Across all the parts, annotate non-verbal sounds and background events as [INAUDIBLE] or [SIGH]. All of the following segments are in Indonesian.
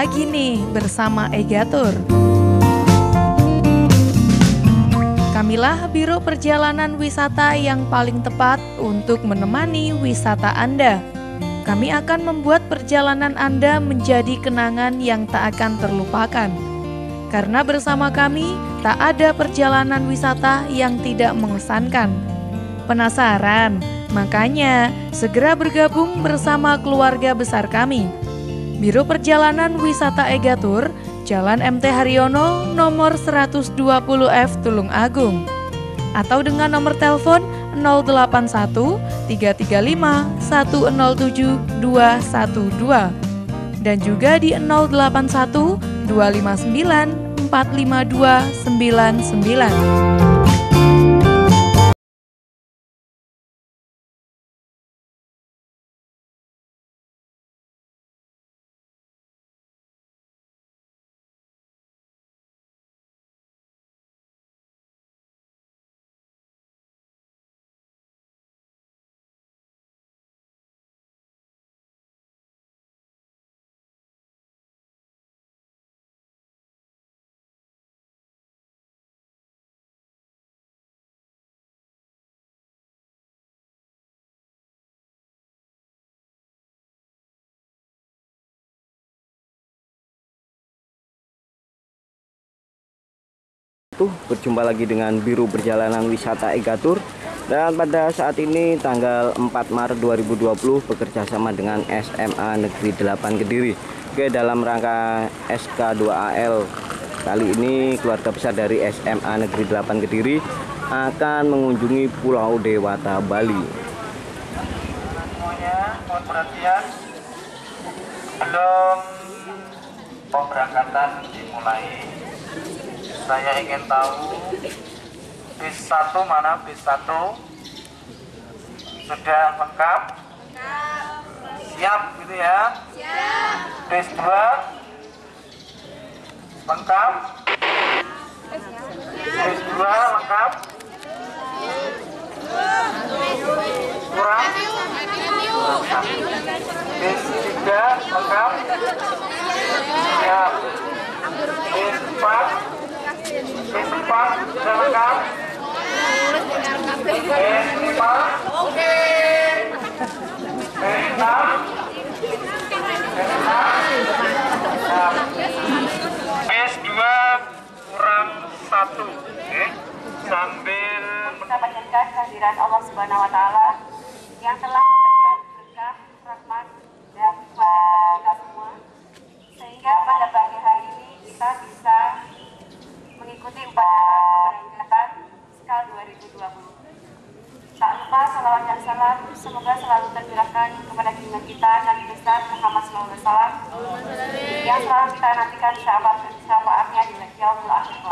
lagi nih bersama Egatur. Kamilah Biro Perjalanan Wisata yang paling tepat untuk menemani wisata Anda. Kami akan membuat perjalanan Anda menjadi kenangan yang tak akan terlupakan. Karena bersama kami tak ada perjalanan wisata yang tidak mengesankan. Penasaran? Makanya segera bergabung bersama keluarga besar kami. Biro Perjalanan Wisata Egatur Jalan MT Haryono nomor 120F Tulung Agung atau dengan nomor telepon 081 335 107 212 dan juga di 081 259 452 99. Wabarakatuh Berjumpa lagi dengan Biru Perjalanan Wisata Egatur Dan pada saat ini tanggal 4 Maret 2020 Bekerja sama dengan SMA Negeri 8 Kediri. Oke dalam rangka SK2AL Kali ini keluarga besar dari SMA Negeri 8 Kediri Akan mengunjungi Pulau Dewata Bali. Semuanya mohon perhatian. Belum pemberangkatan dimulai saya ingin tahu bis 1 mana? Bis 1 sudah lengkap? Siap gitu ya? Bis 2 lengkap? Bis 2 lengkap? Kurang? Bis 3 lengkap? Siap. Bis 4 Empat sudah lengkap? Empat. Oke. Enam. Enam. S dua kurang satu. Oke. Sambil kita kehadiran Allah Subhanahu wa taala yang telah memberikan berkah, rahmat dan kepada kita semua sehingga pada pagi hari ini kita bisa mengikuti upacara keberangkatan SKAL 2020. Tak lupa salawat dan salam semoga selalu tercurahkan kepada junjungan kita Nabi besar Muhammad SAW yang selalu kita nantikan syafaat syafaatnya di yaumul akhir.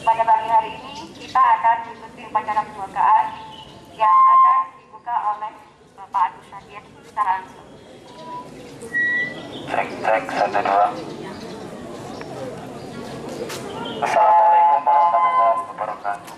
Pada pagi hari ini kita akan mengikuti upacara pembukaan yang akan dibuka oleh Bapak Agus Sadir secara langsung. cek cek satu dua. Assalamualaikum warahmatullahi wabarakatuh.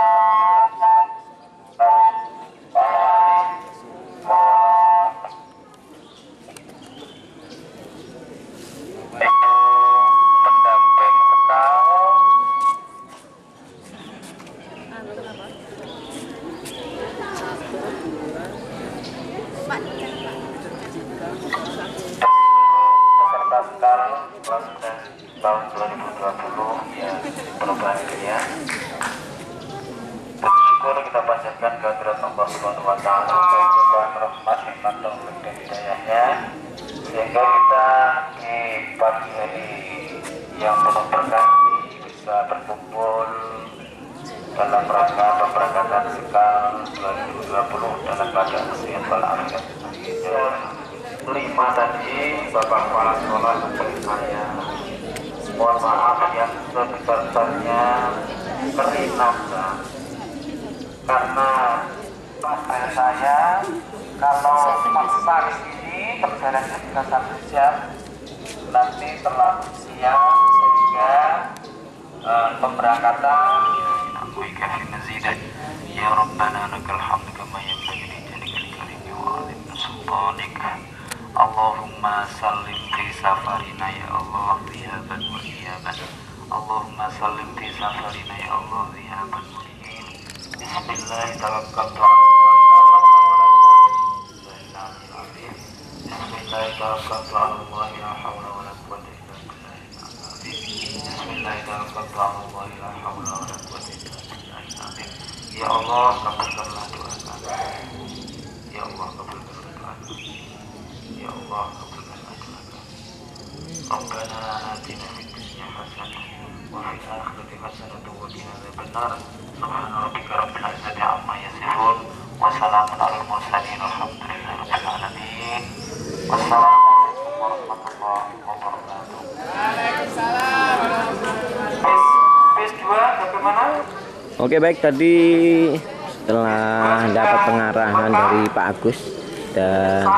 Pendamping sekal peserta sekal kelas tes tahun 2020 yang berbahagia bersyukur kita panjatkan kehadirat Allah Subhanahu wa taala dan rahmat nikmat taufik dan hidayahnya sehingga kita di pagi hari yang penuh berkah bisa berkumpul dalam rangka pemberangkatan sekal 2020 dalam keadaan sehat walafiat. Dan lima tadi Bapak Kepala Sekolah saya. Mohon maaf yang sebesar-besarnya kerinatan karena pas saya kalau paksa di sini perjalanannya bisa satu jam nanti terlalu siang sehingga eh, pemberangkatan وكافي مزيدا يا ربنا لك الحمد كما ينبغي لجلالك سلطانك اللهم سلم في سفرنا يا الله ذهابا وإيابا اللهم سلم في سفرنا يا الله ذهابا وإيابا بسم الله توكلت لا توكلت على الله لا حول ولا قوة إلا بالله بسم الله توكلت على الله لا حول ولا قوة إلا بالله العظيم يا الله kabulkanlah doa kami Ya Allah kabulkanlah doa kami Ya Allah kabulkanlah doa kami Rabbana atina fid dunya hasanah wa fil akhirati hasanah wa qina adzabannar Subhana Oke baik tadi setelah dapat pengarahan dari Pak Agus dan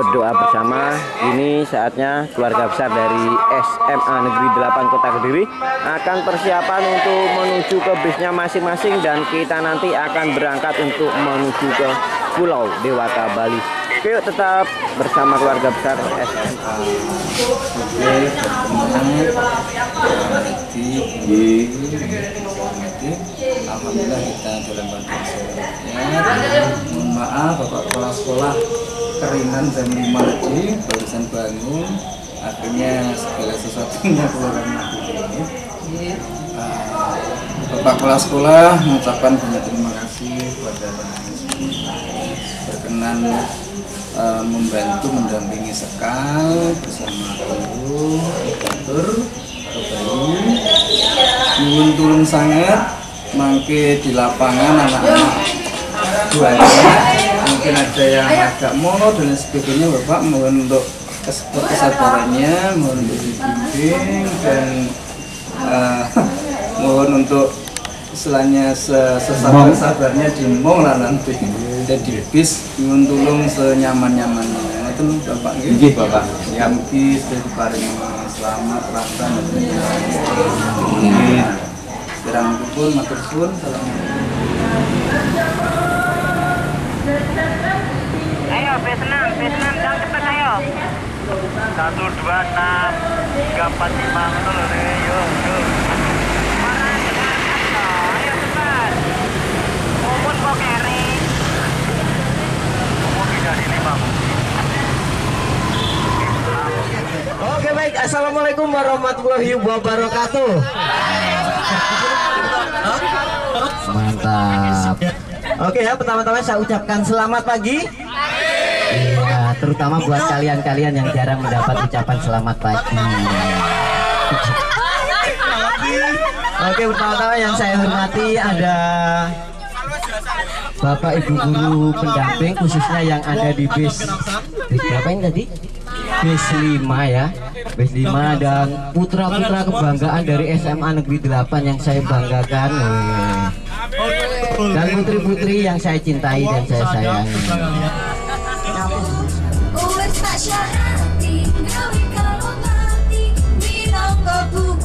berdoa bersama ini saatnya keluarga besar dari SMA Negeri 8 Kota Kediri akan persiapan untuk menuju ke bisnya masing-masing dan kita nanti akan berangkat untuk menuju ke Pulau Dewata Bali. Oke yuk tetap bersama keluarga besar SMA. Alhamdulillah kita dalam bantuan sholatnya Mohon maaf Bapak Kepala Sekolah Keringan jam 5 tadi Barusan bangun. Akhirnya segala sesuatunya keluar ini. Bapak Kepala Sekolah mengucapkan banyak terima kasih kepada Berkenan eh, membantu mendampingi sekal bersama guru, edukator, Bayu Nuwun turun sangat mangke di lapangan anak-anak banyak mungkin ada yang agak mono dan sebagainya Bapak mohon untuk kes- kesabarannya mohon untuk dibimbing dan eh, [LAUGHS] mohon untuk istilahnya se- sesabar-sabarnya dimong lah nanti. Dan di bis nyuwun tulung senyaman-nyamannya. Itu Bapak nggih? Bapak. Yang mugi sudah diparingi selamat rasa matur suwun. Ayo, B6, B6, jangan cepat ayo. Satu, dua, enam, tiga, empat, lima, yuk. Ayo. Oke baik, assalamualaikum warahmatullahi wabarakatuh. Mantap. Oke ya, pertama-tama saya ucapkan selamat pagi. Iya, terutama buat kalian-kalian yang jarang mendapat ucapan selamat pagi. Oke, pertama-tama yang saya hormati ada Bapak Ibu guru pendamping khususnya yang ada di bis bis berapa ini tadi? Bis 5 ya. Bis 5 dan putra-putra kebanggaan dari SMA Negeri 8 yang saya banggakan. Dan putri-putri yang saya cintai dan saya sayangi. Wes.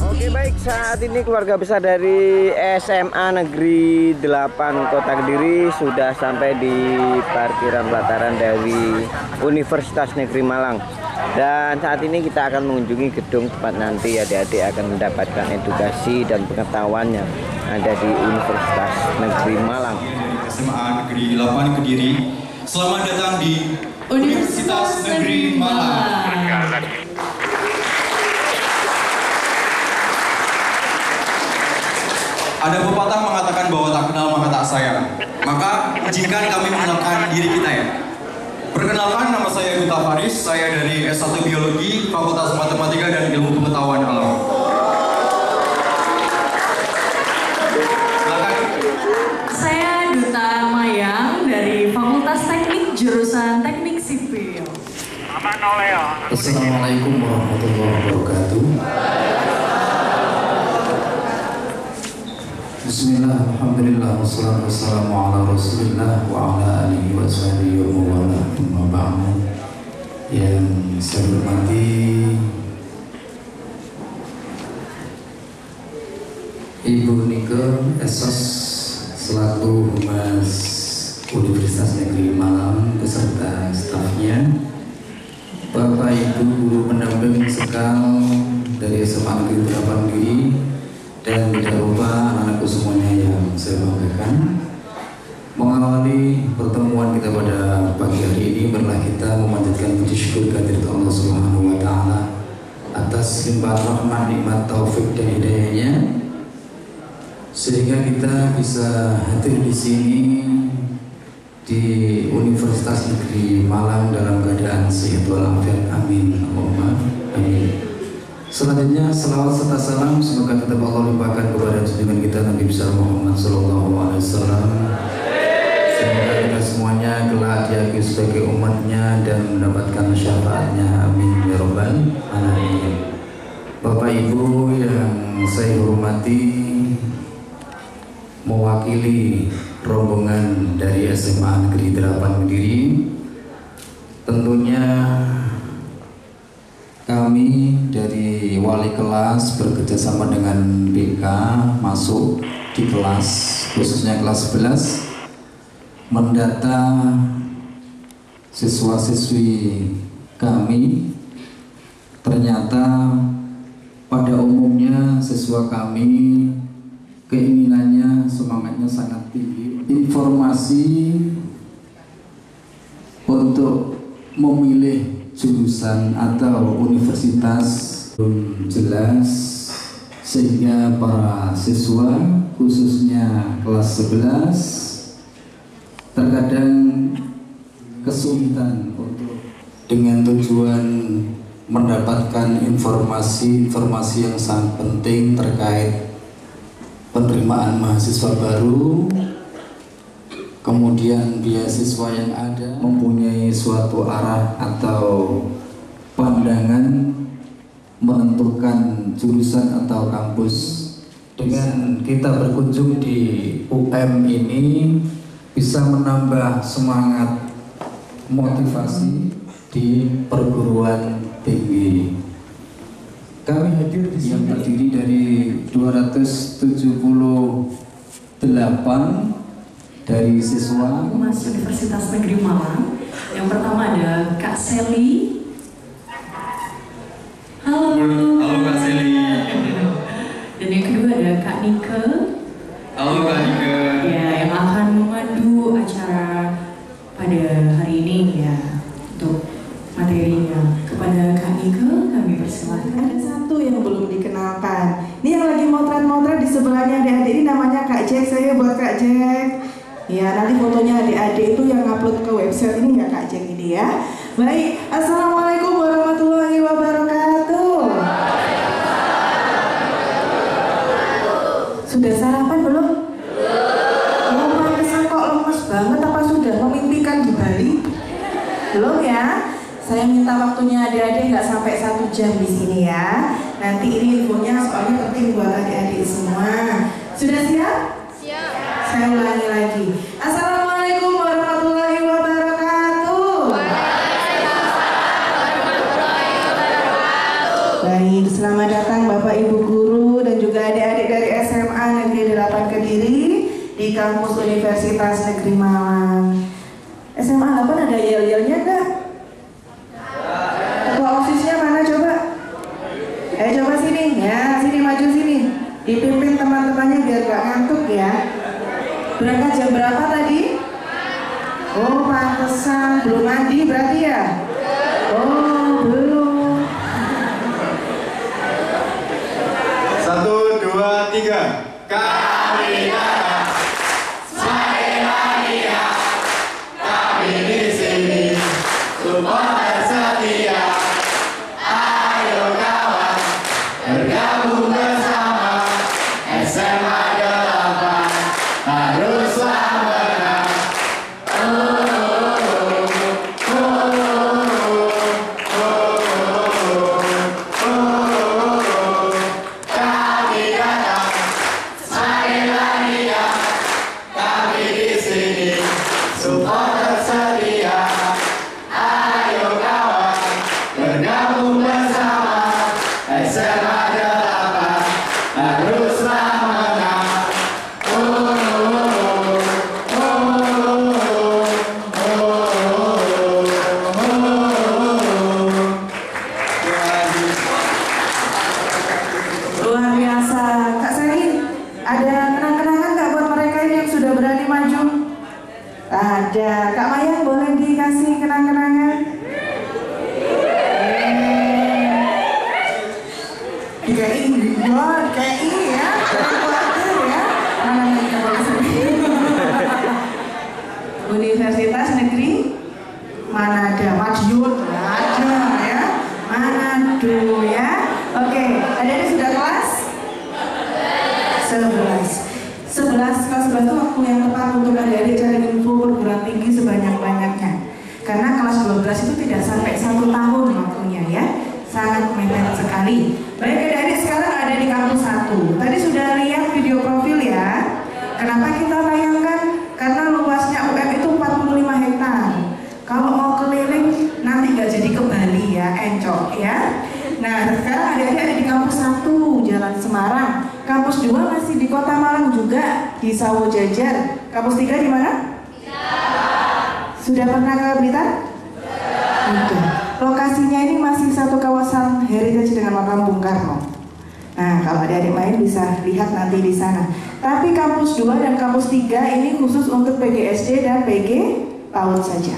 Oke baik, saat ini keluarga besar dari SMA Negeri 8 Kota Kediri sudah sampai di parkiran pelataran dari Universitas Negeri Malang. Dan saat ini kita akan mengunjungi gedung tempat nanti adik-adik akan mendapatkan edukasi dan pengetahuan yang ada di Universitas Negeri Malang. SMA Negeri 8 Kediri. Selamat datang di Universitas Negeri Malang. Ada pepatah mengatakan bahwa tak kenal maka tak sayang. Maka izinkan kami mengenalkan diri kita ya. Perkenalkan nama saya Gita Faris, saya dari S1 Biologi, Fakultas Matematika dan Ilmu Pengetahuan Alam. Silakan. Saya Duta Mayang dari Fakultas Teknik jurusan Teknik Sipil. Assalamualaikum warahmatullahi wabarakatuh. Bismillah, Alhamdulillah, wassalamu ala rasulillah wa Saya hormati Ibu Nike Esos selaku Humas Universitas Negeri Malang beserta stafnya, Bapak Ibu guru pendamping sekal dari SMA Negeri Diri dan tidak lupa anak-anakku semuanya yang saya banggakan. Mengawali pertemuan kita pada pagi hari ini marilah kita memanjatkan puji syukur kehadirat Allah Subhanahu wa taala atas limpahan rahmat, nikmat, taufik dan hidayahnya sehingga kita bisa hadir di sini di Universitas Negeri Malang dalam keadaan sehat walafiat. Amin. Allahumma amin. Selanjutnya selawat serta salam semoga tetap Allah limpahkan kepada junjungan kita Nabi besar Muhammad Sallallahu Alaihi Wasallam. Semuanya kelak diakui sebagai umatnya dan mendapatkan syafaatnya. Amin ya robbal alamin. Bapak Ibu yang saya hormati, mewakili rombongan dari SMA Negeri Delapan Kediri, tentunya kami dari wali kelas bekerjasama dengan BK masuk di kelas khususnya kelas 11 mendata siswa-siswi kami. Ternyata pada umumnya siswa kami keinginannya semangatnya sangat tinggi. Informasi untuk memilih jurusan atau universitas belum jelas sehingga para siswa khususnya kelas 11 terkadang kesulitan untuk dengan tujuan mendapatkan informasi-informasi yang sangat penting terkait penerimaan mahasiswa baru kemudian beasiswa yang ada mempunyai suatu arah atau pandangan menentukan jurusan atau kampus. Dengan kita berkunjung di UM ini bisa menambah semangat motivasi di perguruan tinggi kami hadir di yang terdiri dari 278 dari siswa Humas Universitas Negeri Malang. Yang pertama ada Kak Seli. Halo. Halo Kak Seli. Dan yang kedua ada Kak Nike. Halo Kak Nike. Ya, yang akan memandu acara pada hari ini ya untuk materinya. Kepada Kak Nike kami persilakan. Ada satu yang belum dikenalkan. Ini yang lagi motret-motret di sebelahnya adik-adik ini namanya Kak Jack. Saya buat Kak Jack. Ya, nanti fotonya adik-adik itu yang upload ke website ini ya Kak Jack ini ya. Baik, Assalamualaikum warahmatullahi wabarakatuh. Sudah sarapan belum? Oh, pantesan kok lemes banget apa sudah memimpikan di Bali? Belum ya? Saya minta waktunya adik-adik nggak sampai satu jam di sini ya. Nanti ini infonya soalnya penting buat adik-adik semua. Sudah siap? Siap. Saya ulangi lagi. Assalamualaikum warahmatullahi wabarakatuh. Baik, selamat datang Bapak Ibu Guru dan juga adik-adik dari SMA Negeri 8 Kediri di kampus Universitas Negeri Malang. SMA 8 ada yel-yelnya enggak? Ketua OSISnya mana coba? Eh coba sini, ya sini maju sini. Dipimpin teman-temannya biar gak ngantuk ya. Berangkat jam berapa tadi? Oh pantesan, belum mandi berarti ya? Oh belum. Satu, dua, tiga. Kami Kami DKI, wah DKI ya, khawatir ya. Universitas Negeri Manado, Madiun, ada ya, Manado ya. Oke, adik-adik sudah kelas? 11 11 kelas 11 itu waktu yang tepat untuk adik-adik cari info perguruan tinggi sebanyak-banyaknya karena kelas 12 itu tidak sampai satu tahun waktunya ya sangat mepet sekali baik 21. Tadi sudah lihat video profil ya. Kenapa kita tayangkan? Karena luasnya UM itu 45 hektar. Kalau mau keliling nanti nggak jadi ke Bali ya, encok ya. Nah, sekarang adik-adik ada di kampus satu, Jalan Semarang. Kampus 2 masih di Kota Malang juga di Sawo Jajar. Kampus 3 di mana? Sudah pernah ke Blitar? Sudah. Lokasinya ini masih satu kawasan heritage dengan makam Bung Karno. Nah, kalau adik-adik main bisa lihat nanti di sana. Tapi kampus 2 dan kampus 3 ini khusus untuk PGSD dan PG PAUD saja.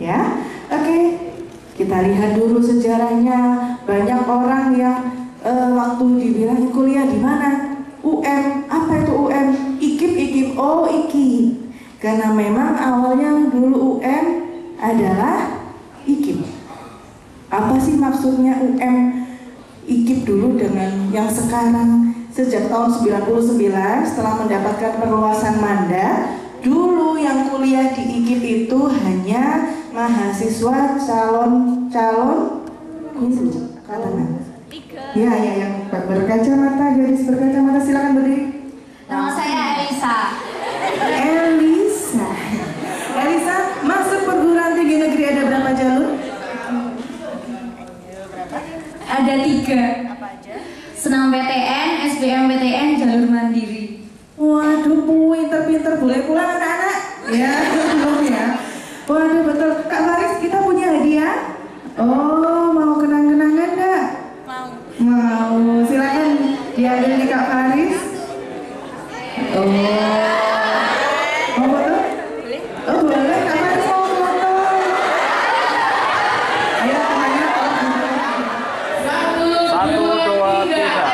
Ya, oke. Kita lihat dulu sejarahnya. Banyak orang yang eh, waktu dibilang kuliah di mana? UM. Apa itu UM? IKIP, IKIP. Oh, IKIP. Karena memang awalnya dulu UM adalah IKIP. Apa sih maksudnya UM dulu dengan yang sekarang. Sejak tahun 99 setelah mendapatkan perluasan Manda dulu yang kuliah di IKIP itu hanya mahasiswa calon calon ini katakan. Ya ya yang berkacamata gadis berkacamata silakan berdiri. Nama saya Elisa. Elisa. Elisa masuk perguruan tinggi negeri ada berapa jalur? Ada tiga. Senam PTN, SBM PTN, jalur mandiri. Waduh, pinter-pinter boleh pulang anak-anak? Ya, [LAUGHS] belum ya. Waduh, betul. Kak Faris, kita punya hadiah? Oh, mau kenang-kenangan enggak? Mau. Mau. Silakan diambil di Kak Faris. Oh. Mau foto? Oh, boleh. Kak Faris mau foto. Ayo, semuanya. Satu, dua, tiga.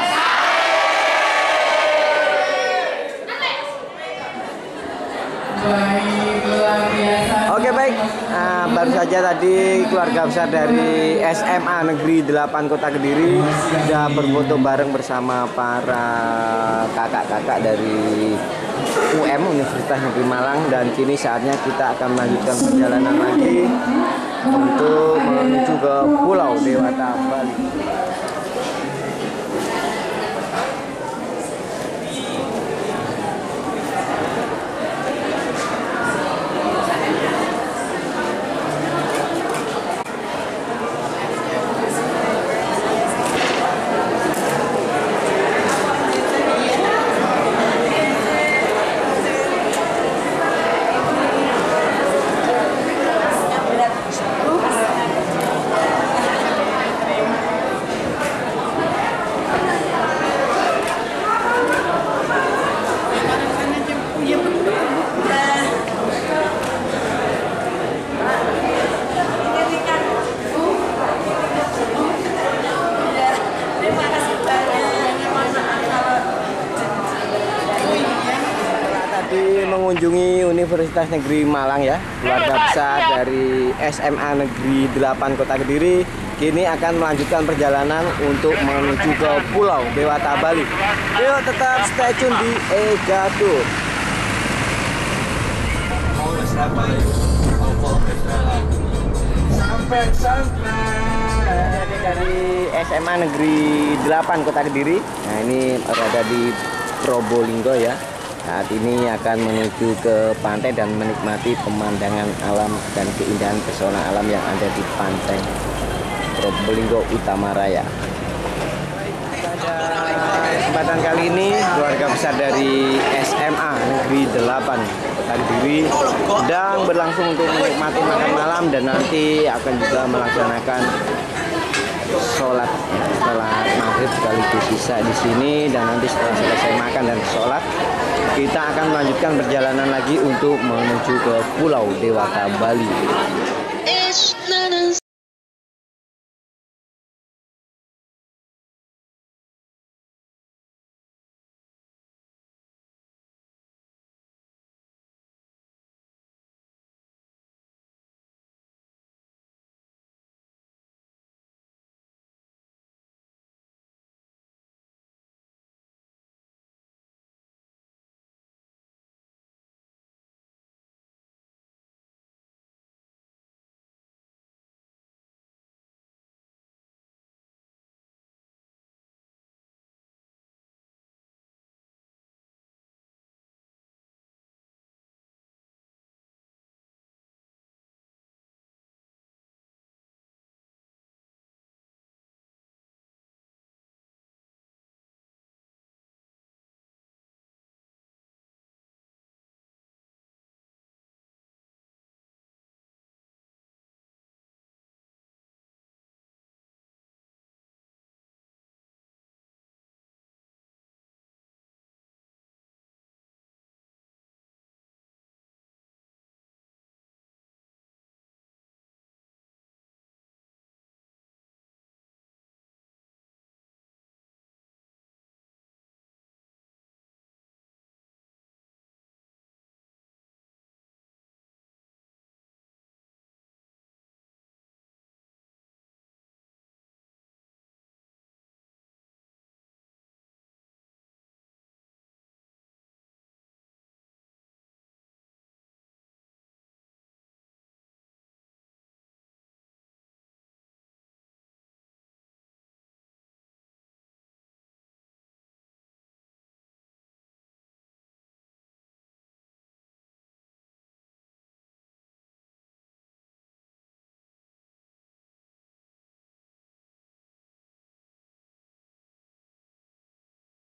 Oke baik, Nah, baru saja tadi keluarga besar dari SMA Negeri 8 Kota Kediri sudah berfoto bareng bersama para kakak-kakak dari UM Universitas Negeri Malang dan kini saatnya kita akan melanjutkan perjalanan lagi untuk menuju ke Pulau Dewata Bali. tadi mengunjungi Universitas Negeri Malang ya. Keluarga besar dari SMA Negeri 8 Kota Kediri kini akan melanjutkan perjalanan untuk menuju ke Pulau Dewata Bali. Yuk tetap stay tune di Ega Tour. Jadi dari SMA Negeri 8 Kota Kediri. Nah ini berada di Probolinggo ya saat ini akan menuju ke pantai dan menikmati pemandangan alam dan keindahan pesona alam yang ada di pantai Probolinggo Utama Raya. Pada kesempatan kali ini keluarga besar dari SMA Negeri 8 Kota Kediri sedang berlangsung untuk menikmati makan malam dan nanti akan juga melaksanakan sholat sholat maghrib sekaligus sisa di sini dan nanti setelah selesai makan dan sholat kita akan melanjutkan perjalanan lagi untuk menuju ke Pulau Dewata Bali.